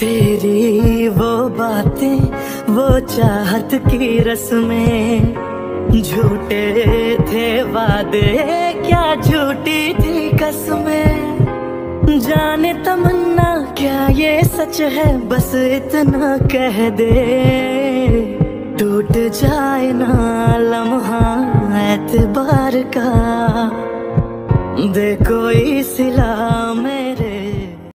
तेरी वो बातें, वो चाहत की रस्में। झूठे थे वादे, क्या झूठी थी कसमें? जाने तमन्ना, क्या ये सच है? बस इतना कह दे। टूट जाए ना लम्हा एतबार का। दे कोई सिला